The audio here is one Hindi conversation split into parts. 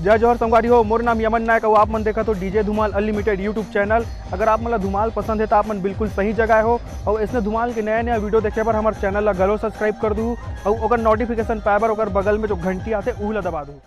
जय जोहर, संगवारी हो। मोर नाम यमन नायक और आप मन देखा तो DJ Dhumal unlimited YouTube channel. अगर आप मतलब धुमाल पसंद है तो आप मन बिल्कुल सही जगह हो। और इसने धुमाल के नया नया वीडियो देखे पर हमारे चैनल ला घरों सब्सक्राइब कर दूँ। और अगर नोटिफिकेशन पाए अगर बगल में जो घंटी आते ऊ दबा दूँ।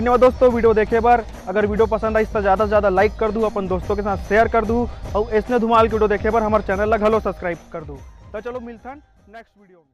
धन्यवाद दोस्तों, वीडियो देखे बार। अगर वीडियो पसंद आई तो ज़्यादा से ज़्यादा लाइक कर दूँ, अपन दोस्तों के साथ शेयर कर दूँ, और इसने धुमाल के वीडियो देखे बार हमारे चैनल ला घलो सब्सक्राइब कर दूँ। तो चलो मिलता नेक्स्ट वीडियो में।